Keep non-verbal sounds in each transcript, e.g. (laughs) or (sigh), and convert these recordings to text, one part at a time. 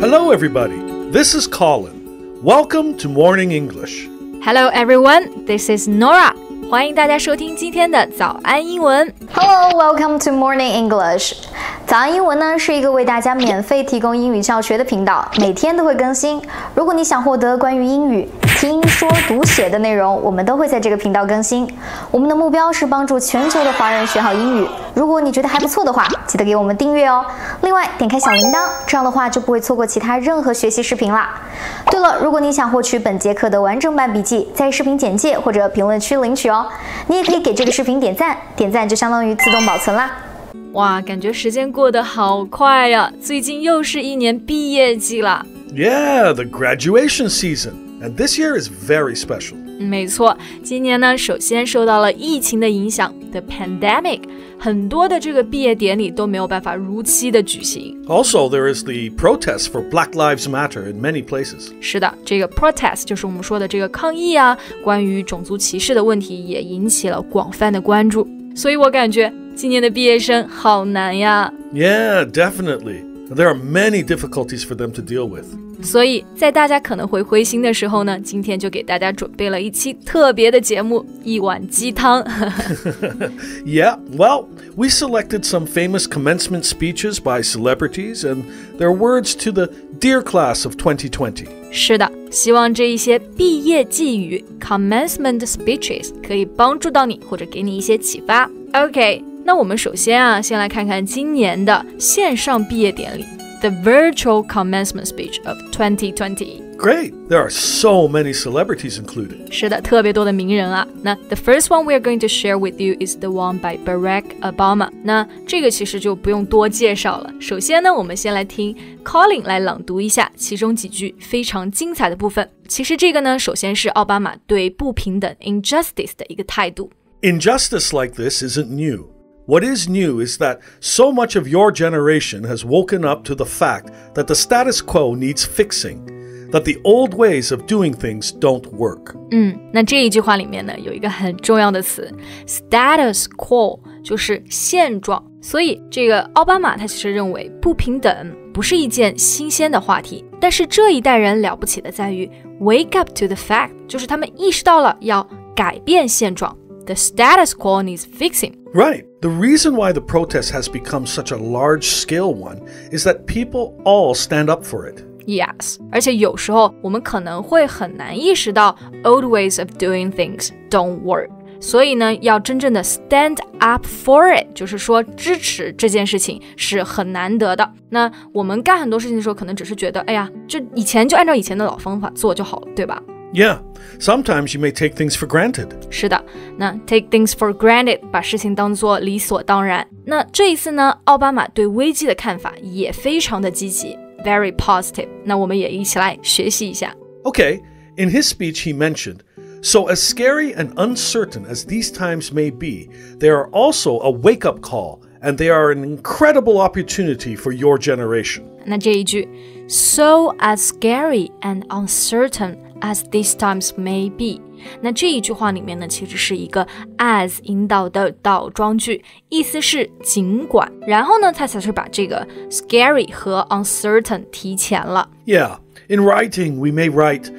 Hello, everybody. This is Colin. Welcome to Morning English. Hello everyone, this is Nora. 欢迎大家收听今天的早安英文。 Hello, welcome to Morning English。早安英文呢是一个为大家免费提供英语教学的频道，每天都会更新。如果你想获得关于英语 听说读写的内容，我们都会在这个频道更新。我们的目标是帮助全球的华人学好英语。如果你觉得还不错的话，记得给我们订阅哦。另外，点开小铃铛，这样的话就不会错过其他任何学习视频啦。对了，如果你想获取本节课的完整版笔记，在视频简介或者评论区领取哦。你也可以给这个视频点赞，点赞就相当于自动保存啦。哇，感觉时间过得好快呀！最近又是一年毕业季了。Yeah, the graduation season. And this year is very special. 没错，今年呢，首先受到了疫情的影响，the pandemic，很多的这个毕业典礼都没有办法如期的举行。 Also, there is the protest for Black Lives Matter in many places. 是的，这个 protest 就是我们说的这个抗议啊，关于种族歧视的问题也引起了广泛的关注。所以我感觉今年的毕业生好难呀。 Yeah, definitely. There are many difficulties for them to deal with. 所以在大家可能会灰心的时候呢，今天就给大家准备了一期特别的节目，一碗鸡汤。 Yeah, (laughs) well, we selected some famous commencement speeches by celebrities and their words to the Dear Class of 2020. 是的，希望这一些毕业寄语 （commencement speeches） 可以帮助到你，或者给你一些启发。OK，那我们首先啊，先来看看今年的线上毕业典礼 ，the virtual commencement speech of 2020。 Great. There are so many celebrities included. 是的，特别多的名人啊。那 the first one we are going to share with you is the one by Barack Obama。那这个其实就不用多介绍了。首先呢，我们先来听 Colin 来朗读一下其中几句非常精彩的部分。其实这个呢，首先是奥巴马对不平等 injustice 的一个态度。 Injustice like this isn't new. What is new is that so much of your generation has woken up to the fact that the status quo needs fixing, that the old ways of doing things don't work. 嗯，那这一句话里面呢，有一个很重要的词，status quo，就是现状。所以这个奥巴马他其实认为不平等不是一件新鲜的话题，但是这一代人了不起的在于 wake up to the fact，就是他们意识到了要改变现状。The status quo needs fixing。 Right. The reason why the protest has become such a large scale one is that people all stand up for it. Yes，而且有时候我们可能会很难意识到 old ways of doing things don't work。所以呢，要真正的 stand up for it，就是说支持这件事情是很难得的。那我们干很多事情的时候，可能只是觉得，哎呀，这以前就按照以前的老方法做就好了，对吧？ Yeah. Sometimes you may take things for granted. 是的，那 take things for granted，把事情当做理所当然。那这一次呢，奥巴马对危机的看法也非常的积极，very positive。那我们也一起来学习一下。 Okay, in his speech, he mentioned So, as scary and uncertain as these times may be, they are also a wake up call, and they are an incredible opportunity for your generation. 那这一句，so as scary and uncertain as these times may be，那这一句话里面呢，其实是一个 as 引导的倒装句，意思是尽管，然后呢，它才是把这个 scary 和 uncertain 提前了。Yeah, in writing, we may write,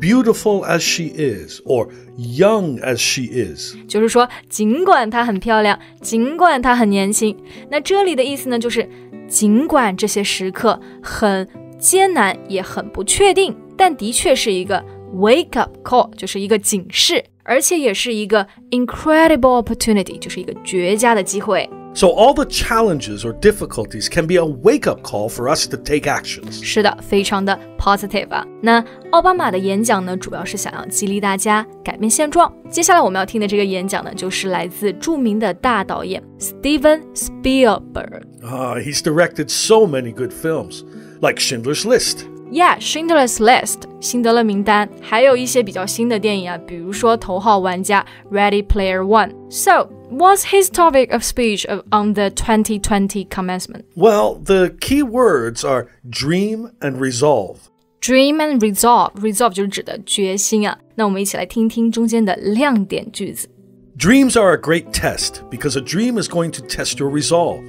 beautiful as she is, or young as she is. 就是说，尽管她很漂亮，尽管她很年轻，那这里的意思呢，就是尽管这些时刻很艰难，也很不确定，但的确是一个 wake up call，就是一个警示，而且也是一个 incredible opportunity，就是一个绝佳的机会。 So, all the challenges or difficulties can be a wake up call for us to take actions. 是的，非常的 positive 啊。那奥巴马的演讲呢，主要是想要激励大家改变现状。接下来我们要听的这个演讲呢，就是来自着名的大导演 Steven Spielberg。 Ah, he's directed so many good films, like Schindler's List. Yeah, Schindler's List，辛德勒名单，还有一些比较新的电影啊，比如说《头号玩家》Ready Player One。So, what's his topic of speech of, on the 2020 commencement? Well, the key words are dream and resolve. Dream and resolve. Resolve 就是指的决心啊。那我们一起来听听中间的亮点句子。 Dreams are a great test because a dream is going to test your resolve.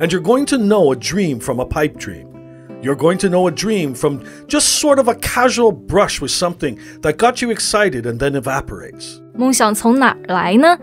And you're going to know a dream from a pipe dream. You're going to know a dream from just sort of a casual brush with something that got you excited and then evaporates. 梦想从哪儿来呢？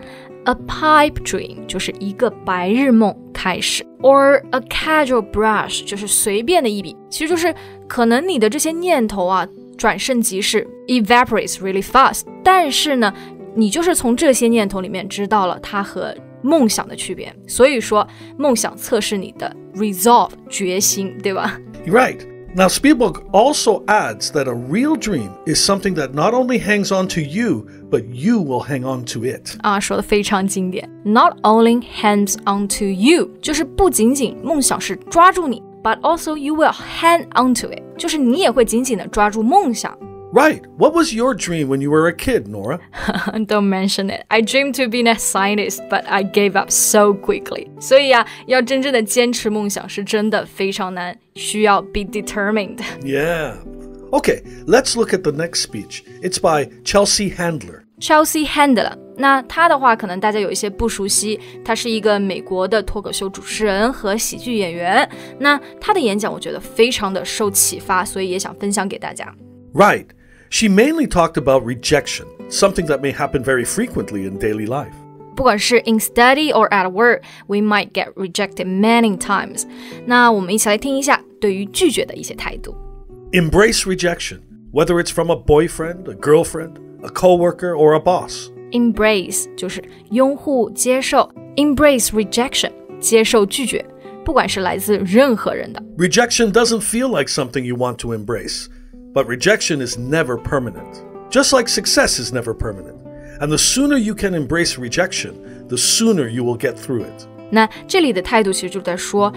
A pipe dream 就是一个白日梦开始，or a casual brush 就是随便的一笔，其实就是可能你的这些念头啊，转瞬即逝，evaporates really fast。但是呢，你就是从这些念头里面知道了它和梦想的区别。所以说，梦想测试你的 resolve 决心，对吧 ？Right. Now, Spielberg also adds that a real dream is something that not only hangs on to you, but you will hang on to it. 啊，说的非常经典。Not only hangs on to you，就是不仅仅梦想是抓住你，but also you will hang on to it，就是你也会紧紧的抓住梦想。 Right. What was your dream when you were a kid, Nora? (laughs) Don't mention it. I dreamed to be a scientist, but I gave up so quickly. 所以呀，要真正的坚持梦想是真的非常难，需要 be determined. (laughs) Yeah. Okay, let's look at the next speech. It's by Chelsea Handler. Chelsea Handler，那他的话可能大家有一些不熟悉，他是一个美国的脱口秀主持人和喜剧演员。那他的演讲我觉得非常的受启发，所以也想分享给大家。Right. She mainly talked about rejection, something that may happen very frequently in daily life. 不管是 in study or at work, we might get rejected many times. 那我们一起来听一下对于拒绝的一些态度。Embrace rejection, whether it's from a boyfriend, a girlfriend, a coworker, or a boss. Embrace 就是拥护、接受，embrace rejection 接受拒绝，不管是来自任何人的。Rejection doesn't feel like something you want to embrace. But rejection is never permanent. Just like success is never permanent. And the sooner you can embrace rejection, the sooner you will get through it. 那这里的态度其实就在说，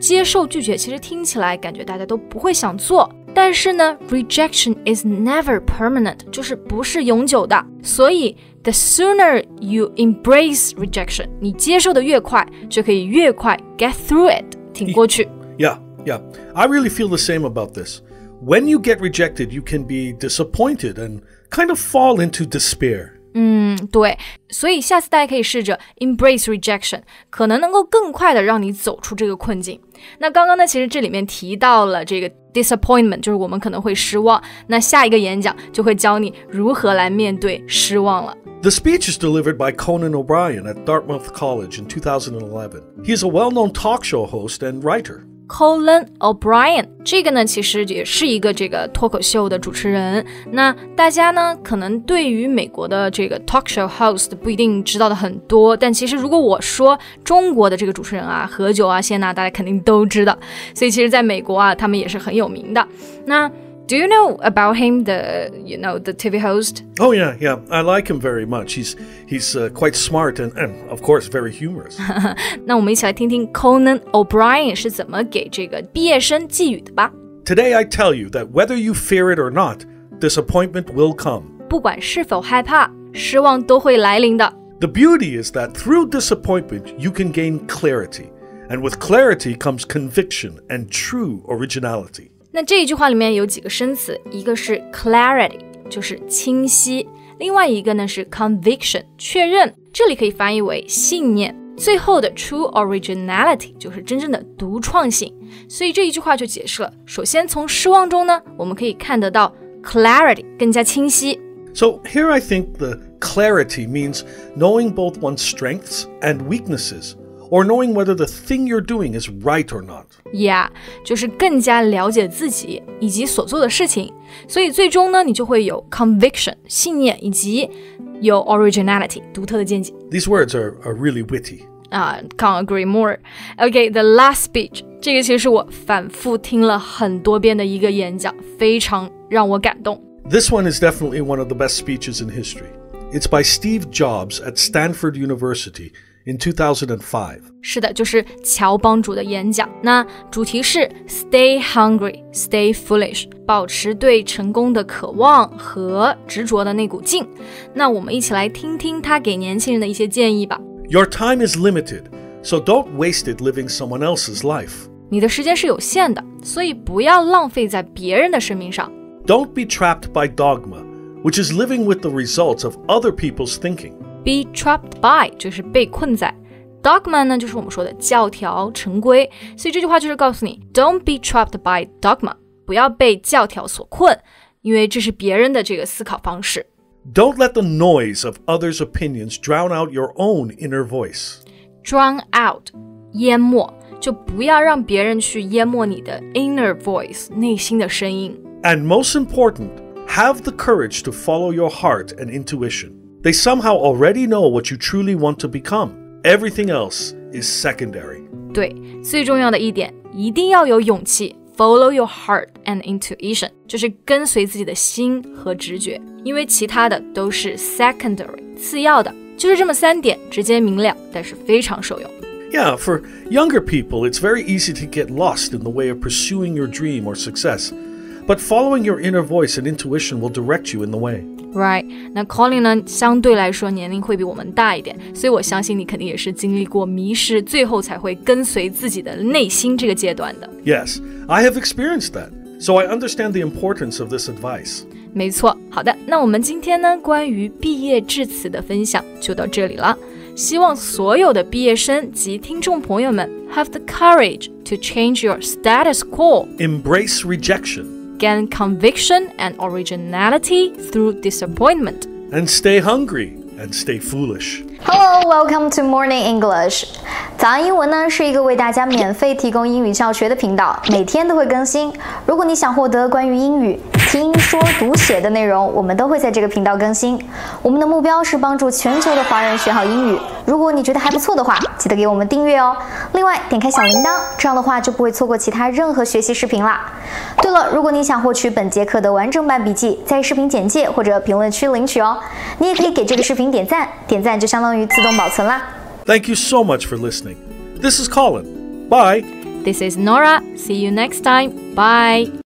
接受拒绝，其实听起来感觉大家都不会想做。但是呢，rejection is never permanent，就是不是永久的。所以，the sooner you embrace rejection，你接受的越快，就可以越快 get through it，挺过去。Yeah, yeah. I really feel the same about this when you get rejected, you can be disappointed and kind of fall into despair. 嗯，对，所以下次大家可以试着 embrace rejection，可能能够更快的让你走出这个困境。那刚刚呢，其实这里面提到了这个 disappointment，就是我们可能会失望。那下一个演讲就会教你如何来面对失望了。The speech is delivered by Conan O'Brien at Dartmouth College in 2011. He is a well known talk show host and writer. Colin O'Brien，这个呢其实也是一个这个脱口秀的主持人。那大家呢可能对于美国的这个 talk show host 不一定知道的很多，但其实如果我说中国的这个主持人啊，何炅啊、谢娜，大家肯定都知道。所以其实在美国啊，他们也是很有名的。那 do you know about him, the you know the TV host? Oh yeah, yeah. I like him very much. He's he's uh, quite smart and, and of course very humorous. (laughs) 那我们一起来听听 Conan O'Brien 是怎么给这个毕业生寄语的吧。Today I tell you that whether you fear it or not, disappointment will come. 不管是否害怕，失望都会来临的。The beauty is that through disappointment you can gain clarity, and with clarity comes conviction and true originality. 那这一句话里面有几个生词，一个是 clarity，就是清晰；另外一个呢是 conviction，确认。这里可以翻译为信念。最后的 true originality 就是真正的独创性。所以这一句话就解释了：首先从失望中呢，我们可以看得到 clarity 更加清晰。So here I think the clarity means knowing both one's strengths and weaknesses or knowing whether the thing you're doing is right or not. Yeah，就是更加了解自己以及所做的事情，所以最终呢，你就会有 conviction 信念以及有 originality 独特的见解。 These words are, are really witty. 啊、c a n t agree more. Okay, the last speech，这个其实是我反复听了很多遍的一个演讲，非常让我感动。 This one is definitely one of the best speeches in history. It's by Steve Jobs at Stanford University in 2005. 是的，就是乔帮主的演讲。那主题是 Stay hungry, stay foolish，保持对成功的渴望和执着的那股劲。那我们一起来听听他给年轻人的一些建议吧。 Your time is limited, so don't waste it living someone else's life. 你的时间是有限的，所以不要浪费在别人的生命上。 Don't be trapped by dogma, which is living with the results of other people's thinking. Be trapped by 就是被困在 Dogma 呢，就是我们说的教条、成规，所以这句话就是告诉你，Don't be trapped by dogma，不要被教条所困，因为这是别人的这个思考方式。Don't let the noise of others' opinions drown out your own inner voice. Drown out，淹没，就不要让别人去淹没你的 inner voice，内心的声音。And most important, have the courage to follow your heart and intuition. They somehow already know what you truly want to become. Everything else is secondary. 对，最重要的一点，一定要有勇气，follow your heart and intuition，就是跟随自己的心和直觉，因为其他的都是 secondary，次要的。就是这么三点，直接明了，但是非常受用。Yeah, for younger people, it's very easy to get lost in the way of pursuing your dream or success. But following your inner voice and intuition will direct you in the way. Right，那 Colin 呢，相对来说年龄会比我们大一点，所以我相信你肯定也是经历过迷失，最后才会跟随自己的内心这个阶段的。Yes, I have experienced that, so I understand the importance of this advice. 没错，好的，那我们今天呢，关于毕业致辞的分享就到这里了。希望所有的毕业生及听众朋友们 have the courage to change your status quo, Embrace rejection gain conviction and originality through disappointment. and stay hungry and stay foolish. Hello, welcome to Morning English。早安英文呢是一个为大家免费提供英语教学的频道，每天都会更新。如果你想获得关于英语 听说读写的内容，我们都会在这个频道更新。我们的目标是帮助全球的华人学好英语。如果你觉得还不错的话，记得给我们订阅哦。另外，点开小铃铛，这样的话就不会错过其他任何学习视频啦。对了，如果你想获取本节课的完整版笔记，在视频简介或者评论区领取哦。你也可以给这个视频点赞，点赞就相当于自动保存啦。Thank you so much for listening. This is Colin. Bye. This is Nora. See you next time. Bye.